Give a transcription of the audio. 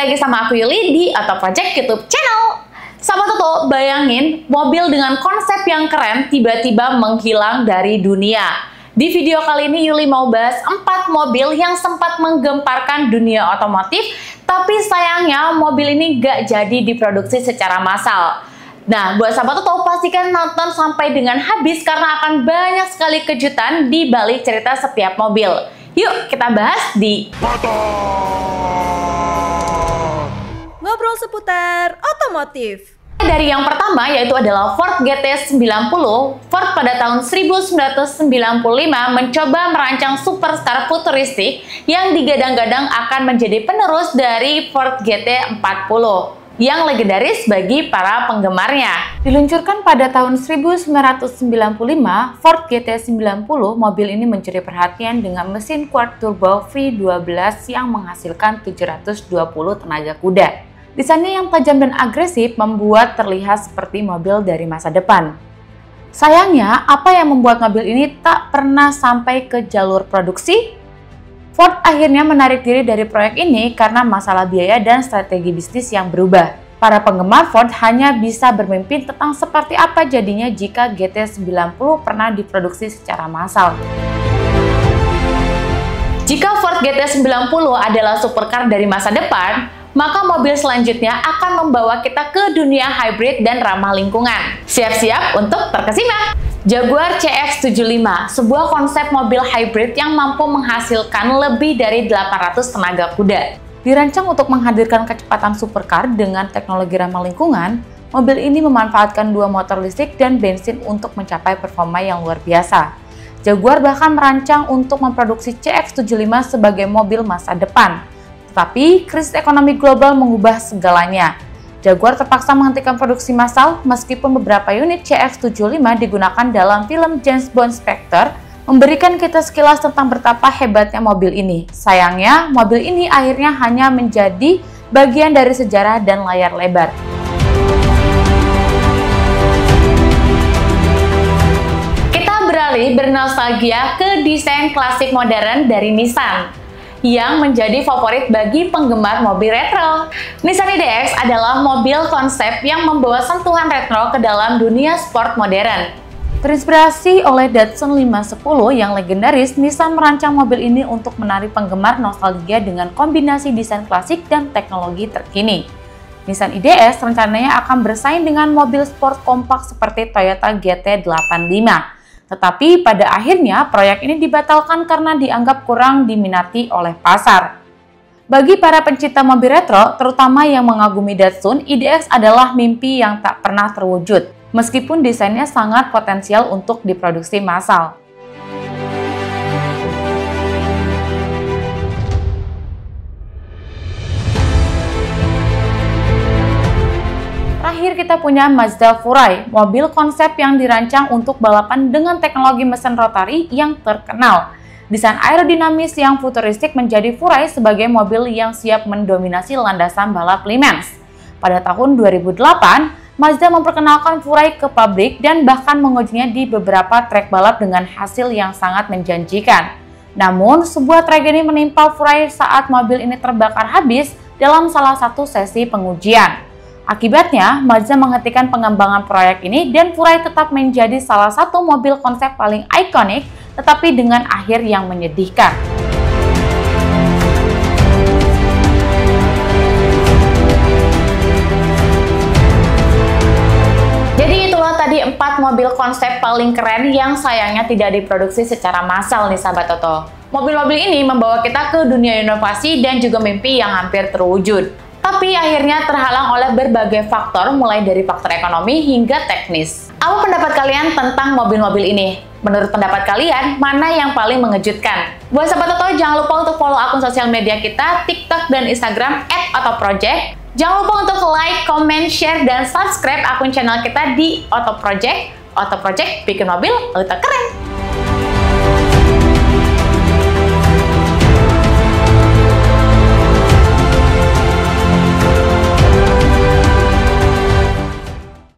lagi sama aku Yuli di Auto Project YouTube channel. Sama Toto, bayangin mobil dengan konsep yang keren tiba-tiba menghilang dari dunia. Di video kali ini Yuli mau bahas 4 mobil yang sempat menggemparkan dunia otomotif, tapi sayangnya mobil ini gak jadi diproduksi secara massal. Nah, buat sahabat Toto pastikan nonton sampai dengan habis karena akan banyak sekali kejutan di balik cerita setiap mobil. Yuk kita bahas di Ngobrol seputar otomotif. Dari yang pertama yaitu adalah Ford GT90. Ford pada tahun 1995 mencoba merancang superstar futuristik yang digadang-gadang akan menjadi penerus dari Ford GT40 yang legendaris bagi para penggemarnya. Diluncurkan pada tahun 1995, Ford GT90 mobil ini mencuri perhatian dengan mesin quad turbo V12 yang menghasilkan 720 tenaga kuda. Desainnya yang tajam dan agresif membuat terlihat seperti mobil dari masa depan. Sayangnya, apa yang membuat mobil ini tak pernah sampai ke jalur produksi? Ford akhirnya menarik diri dari proyek ini karena masalah biaya dan strategi bisnis yang berubah. Para penggemar Ford hanya bisa bermimpi tentang seperti apa jadinya jika GT90 pernah diproduksi secara massal. Jika Ford GT90 adalah supercar dari masa depan, maka mobil selanjutnya akan membawa kita ke dunia hybrid dan ramah lingkungan. Siap-siap untuk terkesima! Jaguar CX-75, sebuah konsep mobil hybrid yang mampu menghasilkan lebih dari 800 tenaga kuda. Dirancang untuk menghadirkan kecepatan supercar dengan teknologi ramah lingkungan, mobil ini memanfaatkan dua motor listrik dan bensin untuk mencapai performa yang luar biasa. Jaguar bahkan merancang untuk memproduksi CX-75 sebagai mobil masa depan. Tetapi, krisis ekonomi global mengubah segalanya Jaguar terpaksa menghentikan produksi massal meskipun beberapa unit CX-75 digunakan dalam film James Bond Spectre memberikan kita sekilas tentang betapa hebatnya mobil ini. Sayangnya, mobil ini akhirnya hanya menjadi bagian dari sejarah dan layar lebar. Kita beralih bernostalgia ke desain klasik modern dari Nissan yang menjadi favorit bagi penggemar mobil retro. Nissan IDX adalah mobil konsep yang membawa sentuhan retro ke dalam dunia sport modern. Terinspirasi oleh Datsun 510 yang legendaris, Nissan merancang mobil ini untuk menarik penggemar nostalgia dengan kombinasi desain klasik dan teknologi terkini. Nissan IDS rencananya akan bersaing dengan mobil sport kompak seperti Toyota GT85 tetapi pada akhirnya proyek ini dibatalkan karena dianggap kurang diminati oleh pasar. Bagi para pencinta mobil retro, terutama yang mengagumi Datsun, IDX adalah mimpi yang tak pernah terwujud, meskipun desainnya sangat potensial untuk diproduksi massal. Kita punya Mazda Furai, mobil konsep yang dirancang untuk balapan dengan teknologi mesin rotari yang terkenal. Desain aerodinamis yang futuristik menjadi Furai sebagai mobil yang siap mendominasi landasan balap Le. Pada tahun 2008, Mazda memperkenalkan Furai ke publik dan bahkan mengujinya di beberapa trek balap dengan hasil yang sangat menjanjikan. Namun, sebuah tragedi menimpa Furai saat mobil ini terbakar habis dalam salah satu sesi pengujian. Akibatnya, Mazda menghentikan pengembangan proyek ini dan Furai tetap menjadi salah satu mobil konsep paling ikonik tetapi dengan akhir yang menyedihkan. Jadi itulah tadi empat mobil konsep paling keren yang sayangnya tidak diproduksi secara massal nih sahabat Toto. Mobil-mobil ini membawa kita ke dunia inovasi dan juga mimpi yang hampir terwujud tapi akhirnya terhalang oleh berbagai faktor mulai dari faktor ekonomi hingga teknis. Apa pendapat kalian tentang mobil-mobil ini? Menurut pendapat kalian, mana yang paling mengejutkan? Buat sahabat Toto, jangan lupa untuk follow akun sosial media kita, TikTok dan Instagram @autoproject. Jangan lupa untuk like, comment, share, dan subscribe akun channel kita di Auto Project. Auto Project bikin mobil auto keren.